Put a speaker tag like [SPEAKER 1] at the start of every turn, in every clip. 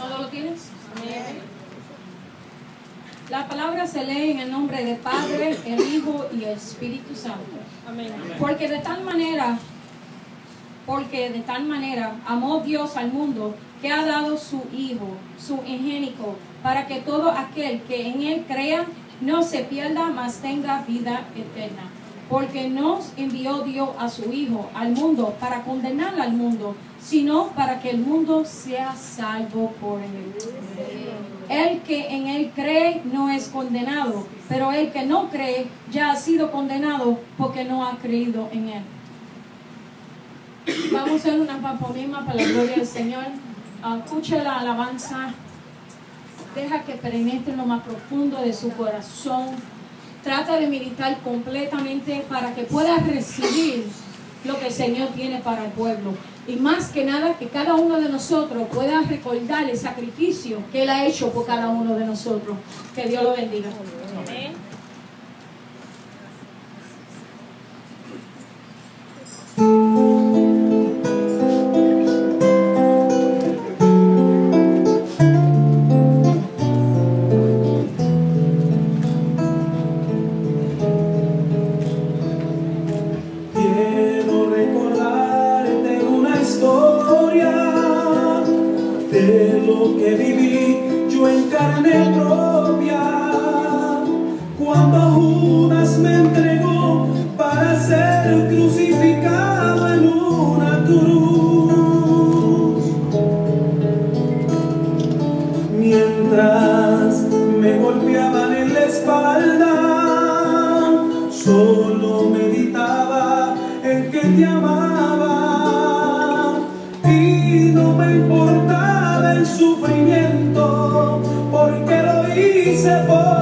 [SPEAKER 1] ¿Todo lo tienes? La palabra se lee en el nombre del Padre, el Hijo y el Espíritu Santo. Porque de tal manera, porque de tal manera amó Dios al mundo que ha dado su Hijo, su ingénico, para que todo aquel que en él crea no se pierda, mas tenga vida eterna. Porque nos envió Dios a su Hijo al mundo para condenar al mundo, sino para que el mundo sea salvo por él. El que en él cree no es condenado, pero el que no cree ya ha sido condenado porque no ha creído en él. Vamos a hacer una pantomima para la gloria del Señor. Escuche la alabanza. Deja que penetre en lo más profundo de su corazón. Trata de meditar completamente para que puedas recibir lo que el Señor tiene para el pueblo. Y más que nada, que cada uno de nosotros pueda recordar el sacrificio que Él ha hecho por cada uno de nosotros. Que Dios lo bendiga. Amén.
[SPEAKER 2] Carne propia cuando Judas me entregó para ser crucificado en una cruz. Mientras me golpeaban en la espalda, solo meditaba en que te amaba separate.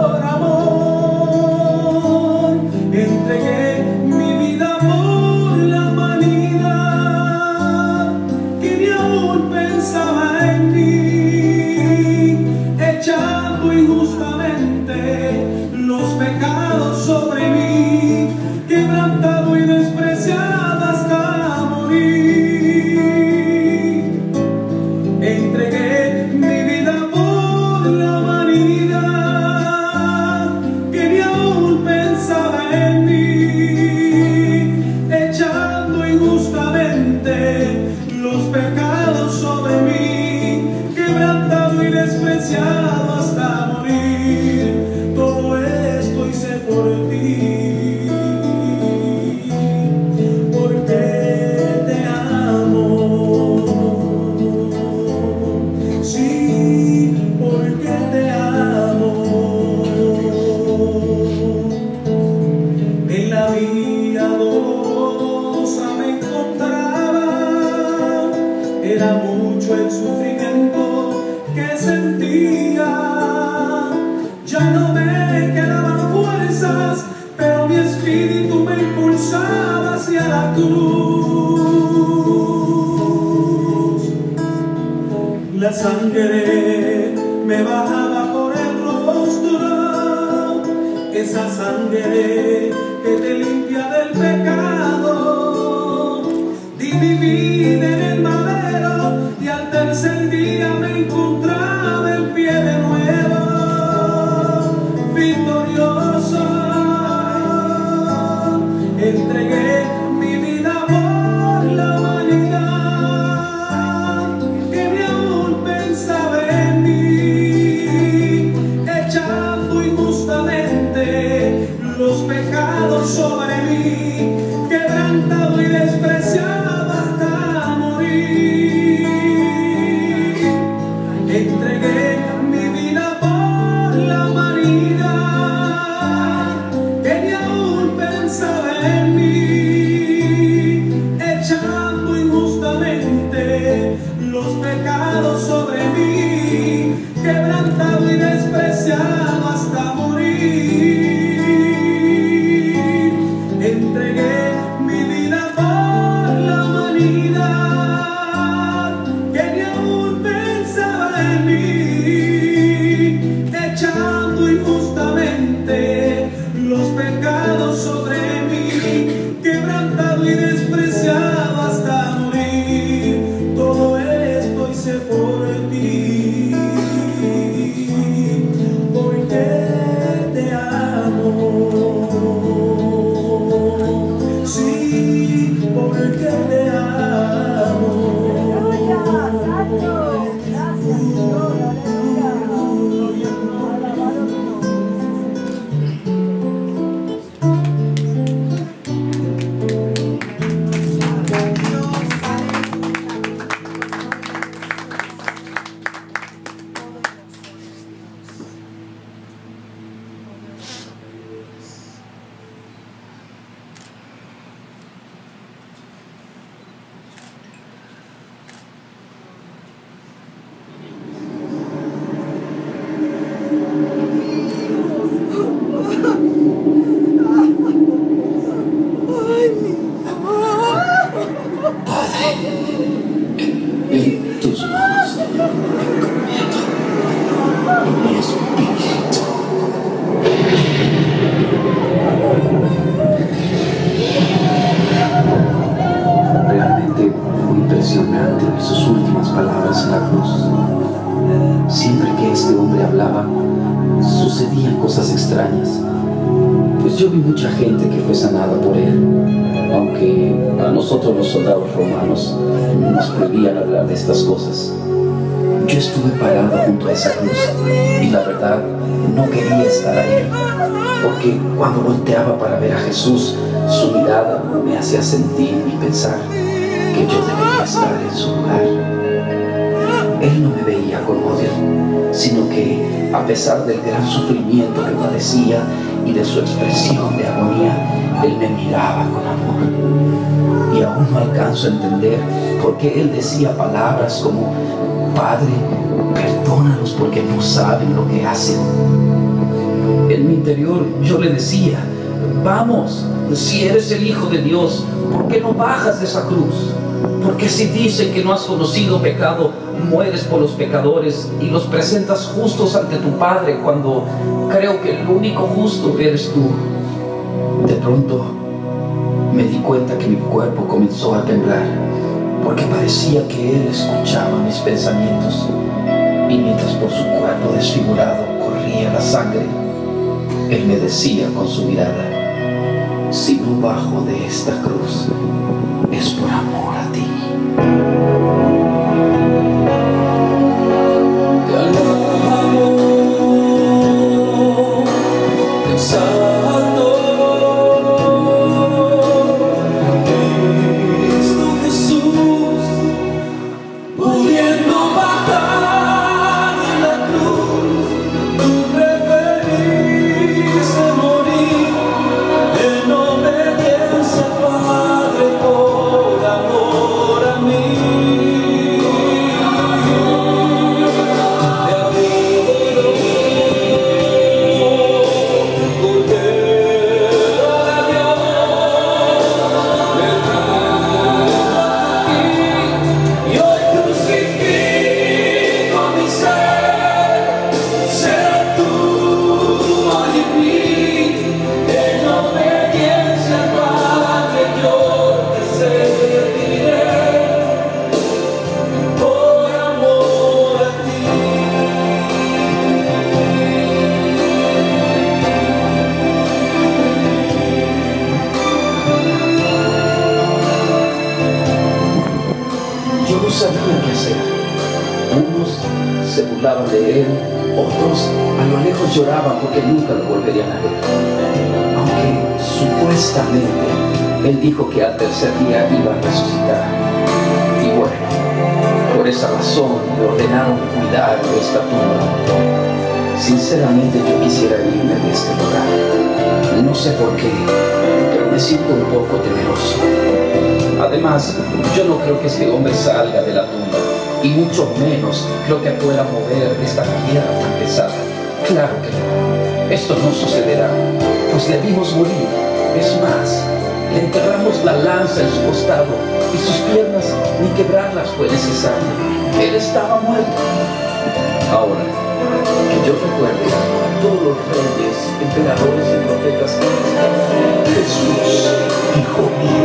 [SPEAKER 2] La sangre me bajaba por el rostro, esa sangre que te limpia del pecado. Di mi vida en el madero y al tercer día me encontraba en pie de nuevo,
[SPEAKER 3] extrañas. Pues yo vi mucha gente que fue sanada por él, aunque a nosotros los soldados romanos nos prohibían hablar de estas cosas. Yo estuve parado junto a esa cruz y la verdad no quería estar ahí, porque cuando volteaba para ver a Jesús, su mirada me hacía sentir y pensar que yo debería estar en su lugar. Sino que a pesar del gran sufrimiento que padecía y de su expresión de agonía, Él me miraba con amor. Y aún no alcanzo a entender por qué Él decía palabras como, Padre, perdónanos porque no saben lo que hacen. En mi interior yo le decía, vamos, si eres el Hijo de Dios, ¿por qué no bajas de esa cruz? Porque si dicen que no has conocido pecado, mueres por los pecadores y los presentas justos ante tu Padre cuando creo que el único justo eres tú. De pronto me di cuenta que mi cuerpo comenzó a temblar porque parecía que Él escuchaba mis pensamientos y mientras por su cuerpo desfigurado corría la sangre, Él me decía con su mirada, si no bajo de esta cruz, es por amor a ti. Lloraban porque nunca lo volverían a ver. Aunque supuestamente él dijo que al tercer día iba a resucitar. Y bueno, por esa razón me ordenaron cuidar de esta tumba. Sinceramente yo quisiera irme de este lugar. No sé por qué, pero me siento un poco temeroso. Además, yo no creo que este hombre salga de la tumba, y mucho menos creo que pueda mover esta tierra tan pesada. Claro que no. Esto no sucederá, pues le vimos morir. Es más, le enterramos la lanza en su costado y sus piernas ni quebrarlas fue necesario. Él estaba muerto. Ahora, que yo recuerde a todos los reyes, emperadores y profetas,
[SPEAKER 4] Jesús, Hijo mío,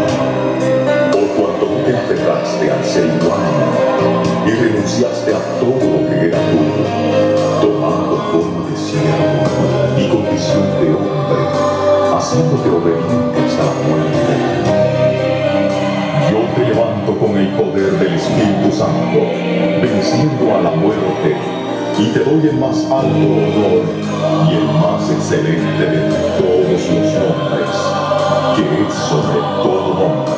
[SPEAKER 4] la muerte. Yo te levanto con el poder del Espíritu Santo, venciendo a la muerte, y te doy el más alto honor y el más excelente de todos los nombres, que es sobre todo nombre.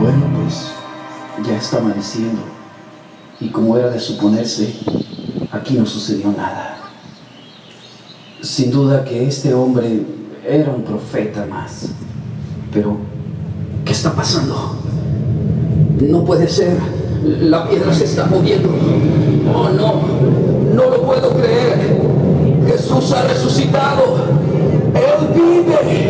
[SPEAKER 3] Bueno, pues ya está amaneciendo. Y como era de suponerse, aquí no sucedió nada. Sin duda que este hombre era un profeta más. Pero, ¿qué está pasando? No puede ser. La piedra se está moviendo. Oh, no. No lo puedo creer. Jesús ha resucitado. Él vive.